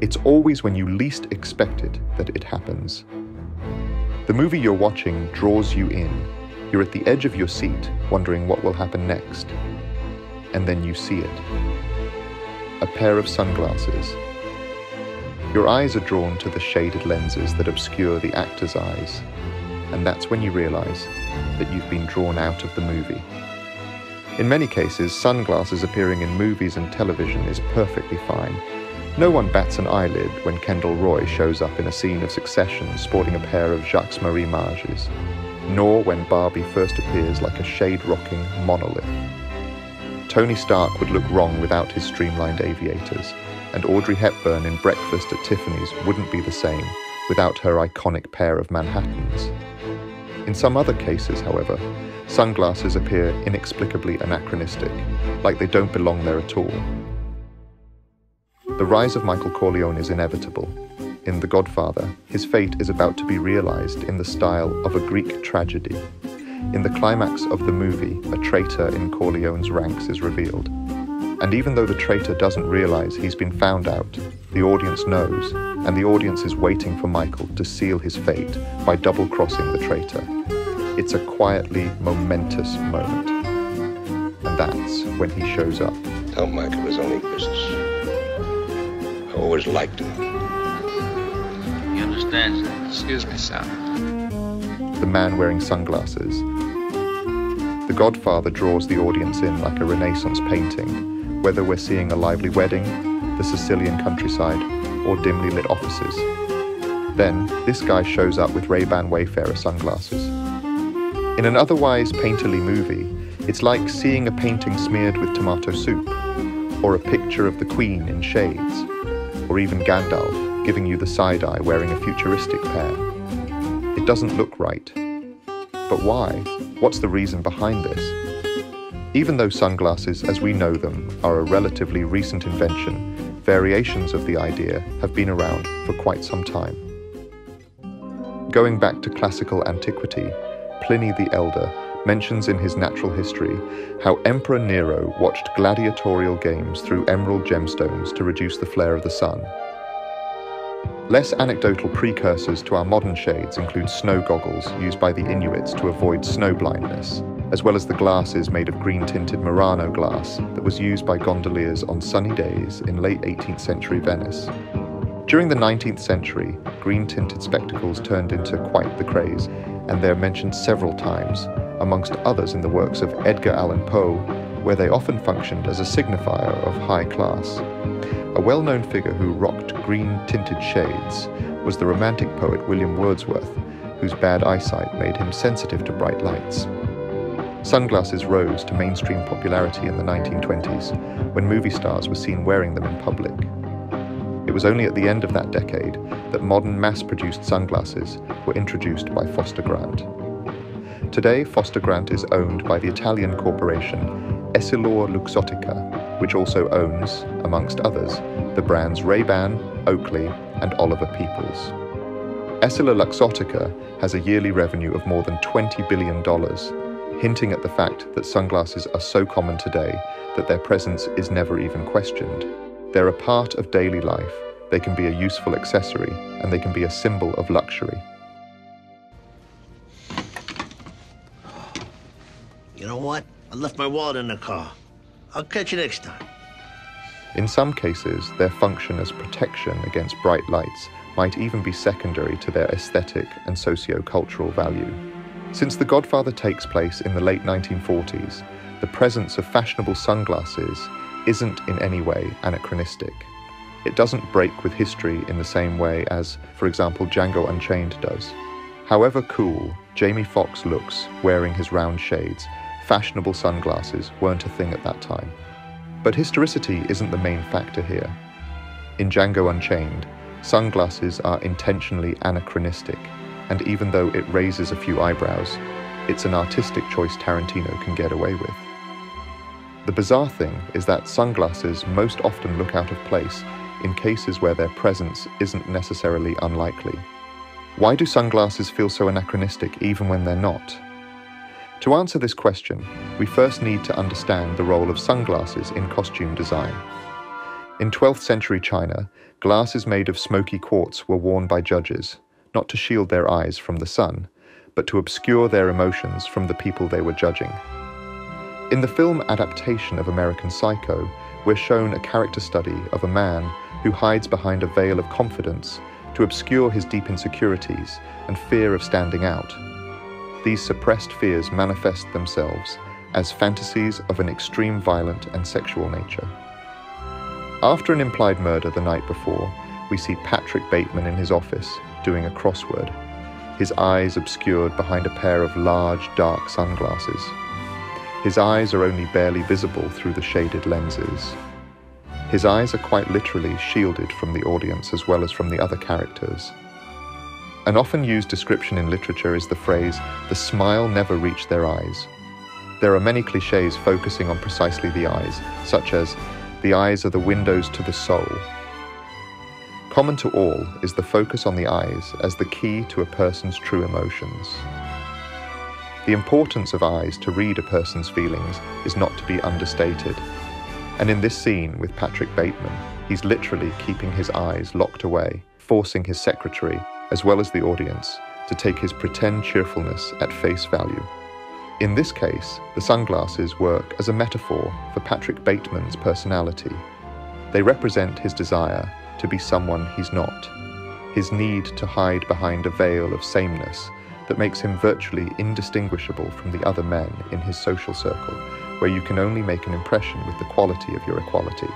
It's always when you least expect it that it happens. The movie you're watching draws you in. You're at the edge of your seat, wondering what will happen next. And then you see it. A pair of sunglasses. Your eyes are drawn to the shaded lenses that obscure the actor's eyes. And that's when you realize that you've been drawn out of the movie. In many cases, sunglasses appearing in movies and television is perfectly fine. No one bats an eyelid when Kendall Roy shows up in a scene of succession sporting a pair of Jacques Marie Mages, nor when Barbie first appears like a shade rocking monolith. Tony Stark would look wrong without his streamlined aviators, and Audrey Hepburn in Breakfast at Tiffany's wouldn't be the same without her iconic pair of Manhattans. In some other cases, however, sunglasses appear inexplicably anachronistic, like they don't belong there at all. The rise of Michael Corleone is inevitable. In The Godfather, his fate is about to be realized in the style of a Greek tragedy. In the climax of the movie, a traitor in Corleone's ranks is revealed. And even though the traitor doesn't realize he's been found out, the audience knows, and the audience is waiting for Michael to seal his fate by double crossing the traitor. It's a quietly momentous moment. And that's when he shows up. Tell Michael his only business. I always liked him. He understands that. Excuse me, sir. The man wearing sunglasses. The Godfather draws the audience in like a Renaissance painting, whether we're seeing a lively wedding, the Sicilian countryside, or dimly lit offices. Then, this guy shows up with Ray-Ban Wayfarer sunglasses. In an otherwise painterly movie, it's like seeing a painting smeared with tomato soup, or a picture of the Queen in shades, or even Gandalf giving you the side eye wearing a futuristic pair. It doesn't look right. But why? What's the reason behind this? Even though sunglasses as we know them are a relatively recent invention, variations of the idea have been around for quite some time. Going back to classical antiquity, Pliny the Elder mentions in his natural history how Emperor Nero watched gladiatorial games through emerald gemstones to reduce the flare of the sun. Less anecdotal precursors to our modern shades include snow goggles used by the Inuits to avoid snow blindness, as well as the glasses made of green tinted Murano glass that was used by gondoliers on sunny days in late 18th century Venice. During the 19th century, green tinted spectacles turned into quite the craze, and they're mentioned several times, amongst others in the works of Edgar Allan Poe, where they often functioned as a signifier of high class. A well known figure who rocked green tinted shades was the Romantic poet William Wordsworth, whose bad eyesight made him sensitive to bright lights. Sunglasses rose to mainstream popularity in the 1920s when movie stars were seen wearing them in public. It was only at the end of that decade that modern mass produced sunglasses were introduced by Foster Grant. Today, Foster Grant is owned by the Italian corporation Essilor Luxottica, which also owns, amongst others, the brands Ray-Ban, Oakley, and Oliver Peoples. Essilor Luxottica has a yearly revenue of more than $20 billion, hinting at the fact that sunglasses are so common today that their presence is never even questioned. They're a part of daily life, they can be a useful accessory, and they can be a symbol of luxury. You know what? I left my wallet in the car. I'll catch you next time. In some cases, their function as protection against bright lights might even be secondary to their aesthetic and socio-cultural value. Since The Godfather takes place in the late 1940s, the presence of fashionable sunglasses isn't in any way anachronistic. It doesn't break with history in the same way as, for example, Django Unchained does. However cool Jamie Foxx looks wearing his round shades, fashionable sunglasses weren't a thing at that time. But historicity isn't the main factor here. In Django Unchained, sunglasses are intentionally anachronistic, and even though it raises a few eyebrows, it's an artistic choice Tarantino can get away with. The bizarre thing is that sunglasses most often look out of place in cases where their presence isn't necessarily unlikely. Why do sunglasses feel so anachronistic even when they're not? To answer this question, we first need to understand the role of sunglasses in costume design. In 12th century China, glasses made of smoky quartz were worn by judges, not to shield their eyes from the sun, but to obscure their emotions from the people they were judging. In the film adaptation of American Psycho, we're shown a character study of a man who hides behind a veil of confidence to obscure his deep insecurities and fear of standing out. These suppressed fears manifest themselves as fantasies of an extreme violent and sexual nature. After an implied murder the night before, we see Patrick Bateman in his office doing a crossword, his eyes obscured behind a pair of large, dark sunglasses. His eyes are only barely visible through the shaded lenses. His eyes are quite literally shielded from the audience as well as from the other characters. An often used description in literature is the phrase, the smile never reached their eyes. There are many cliches focusing on precisely the eyes, such as, the eyes are the windows to the soul. Common to all is the focus on the eyes as the key to a person's true emotions. The importance of eyes to read a person's feelings is not to be understated. And in this scene with Patrick Bateman, he's literally keeping his eyes locked away, forcing his secretary, as well as the audience, to take his pretend cheerfulness at face value. In this case, the sunglasses work as a metaphor for Patrick Bateman's personality. They represent his desire to be someone he's not, his need to hide behind a veil of sameness that makes him virtually indistinguishable from the other men in his social circle, where you can only make an impression with the quality of your equality.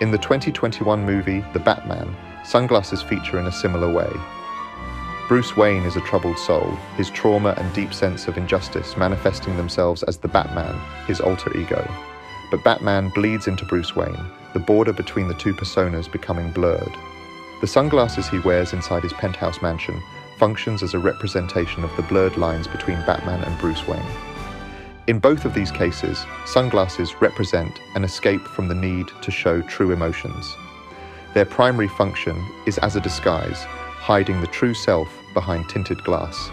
In the 2021 movie The Batman, sunglasses feature in a similar way, Bruce Wayne is a troubled soul, his trauma and deep sense of injustice manifesting themselves as the Batman, his alter ego. But Batman bleeds into Bruce Wayne, the border between the two personas becoming blurred. The sunglasses he wears inside his penthouse mansion functions as a representation of the blurred lines between Batman and Bruce Wayne. In both of these cases, sunglasses represent an escape from the need to show true emotions. Their primary function is as a disguise, hiding the true self behind tinted glass.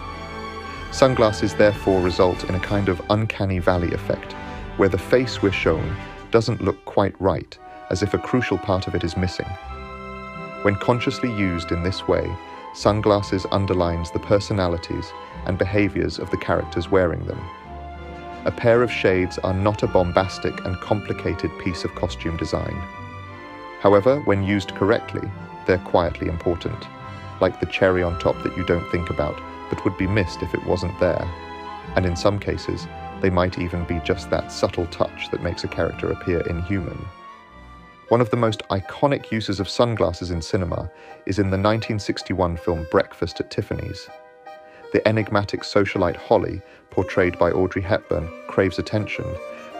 Sunglasses therefore result in a kind of uncanny valley effect, where the face we're shown doesn't look quite right, as if a crucial part of it is missing. When consciously used in this way, sunglasses underlines the personalities and behaviors of the characters wearing them. A pair of shades are not a bombastic and complicated piece of costume design. However, when used correctly, they're quietly important like the cherry on top that you don't think about, but would be missed if it wasn't there. And in some cases, they might even be just that subtle touch that makes a character appear inhuman. One of the most iconic uses of sunglasses in cinema is in the 1961 film Breakfast at Tiffany's. The enigmatic socialite Holly, portrayed by Audrey Hepburn, craves attention,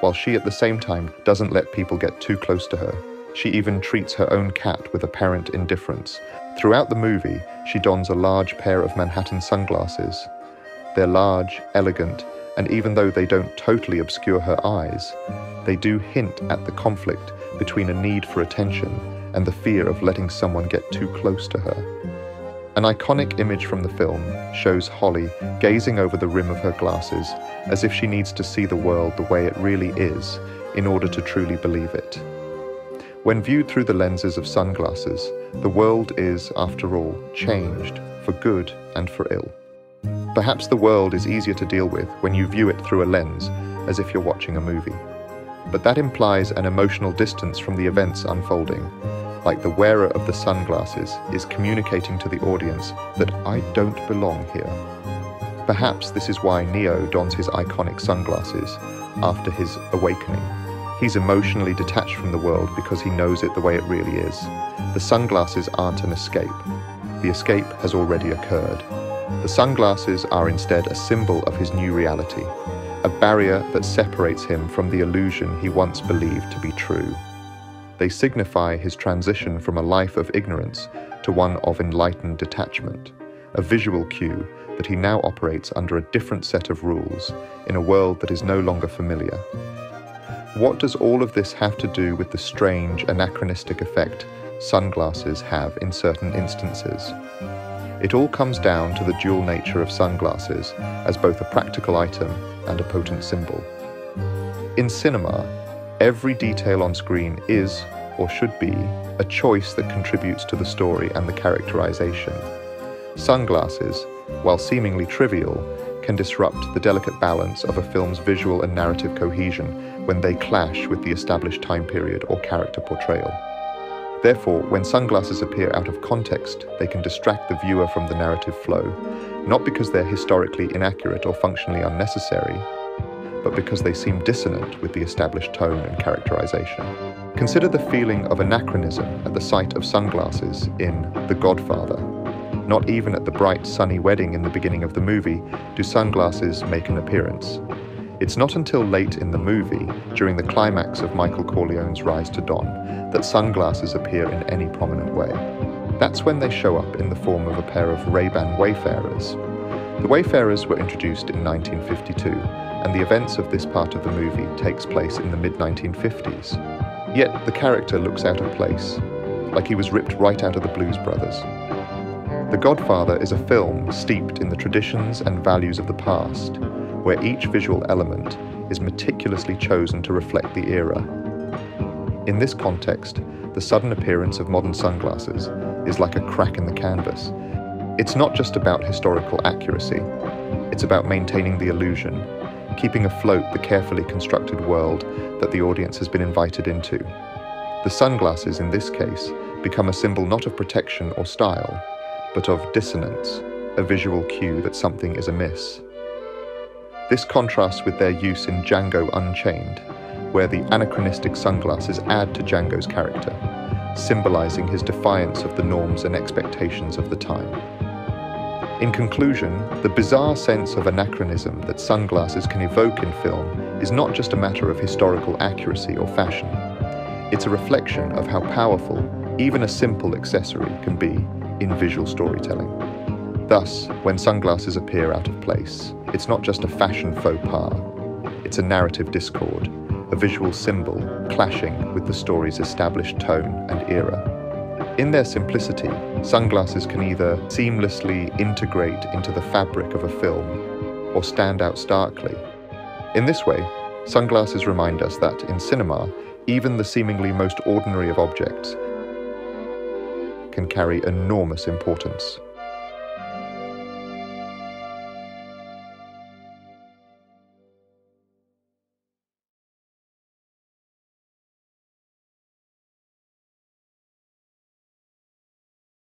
while she at the same time doesn't let people get too close to her. She even treats her own cat with apparent indifference. Throughout the movie, she dons a large pair of Manhattan sunglasses. They're large, elegant, and even though they don't totally obscure her eyes, they do hint at the conflict between a need for attention and the fear of letting someone get too close to her. An iconic image from the film shows Holly gazing over the rim of her glasses as if she needs to see the world the way it really is in order to truly believe it. When viewed through the lenses of sunglasses, the world is, after all, changed for good and for ill. Perhaps the world is easier to deal with when you view it through a lens, as if you're watching a movie. But that implies an emotional distance from the events unfolding, like the wearer of the sunglasses is communicating to the audience that I don't belong here. Perhaps this is why Neo dons his iconic sunglasses after his awakening He's emotionally detached from the world because he knows it the way it really is. The sunglasses aren't an escape. The escape has already occurred. The sunglasses are instead a symbol of his new reality, a barrier that separates him from the illusion he once believed to be true. They signify his transition from a life of ignorance to one of enlightened detachment, a visual cue that he now operates under a different set of rules in a world that is no longer familiar. What does all of this have to do with the strange anachronistic effect sunglasses have in certain instances? It all comes down to the dual nature of sunglasses as both a practical item and a potent symbol. In cinema, every detail on screen is, or should be, a choice that contributes to the story and the characterization. Sunglasses, while seemingly trivial, can disrupt the delicate balance of a film's visual and narrative cohesion when they clash with the established time period or character portrayal. Therefore, when sunglasses appear out of context, they can distract the viewer from the narrative flow, not because they're historically inaccurate or functionally unnecessary, but because they seem dissonant with the established tone and characterization. Consider the feeling of anachronism at the sight of sunglasses in The Godfather. Not even at the bright, sunny wedding in the beginning of the movie do sunglasses make an appearance. It's not until late in the movie, during the climax of Michael Corleone's rise to Don, that sunglasses appear in any prominent way. That's when they show up in the form of a pair of Ray-Ban Wayfarers. The Wayfarers were introduced in 1952, and the events of this part of the movie takes place in the mid-1950s. Yet the character looks out of place, like he was ripped right out of the Blues Brothers. The Godfather is a film steeped in the traditions and values of the past, where each visual element is meticulously chosen to reflect the era. In this context, the sudden appearance of modern sunglasses is like a crack in the canvas. It's not just about historical accuracy, it's about maintaining the illusion, keeping afloat the carefully constructed world that the audience has been invited into. The sunglasses, in this case, become a symbol not of protection or style, but of dissonance, a visual cue that something is amiss. This contrasts with their use in Django Unchained, where the anachronistic sunglasses add to Django's character, symbolizing his defiance of the norms and expectations of the time. In conclusion, the bizarre sense of anachronism that sunglasses can evoke in film is not just a matter of historical accuracy or fashion. It's a reflection of how powerful even a simple accessory can be in visual storytelling. Thus, when sunglasses appear out of place, it's not just a fashion faux pas, it's a narrative discord, a visual symbol clashing with the story's established tone and era. In their simplicity, sunglasses can either seamlessly integrate into the fabric of a film or stand out starkly. In this way, sunglasses remind us that in cinema, even the seemingly most ordinary of objects can carry enormous importance.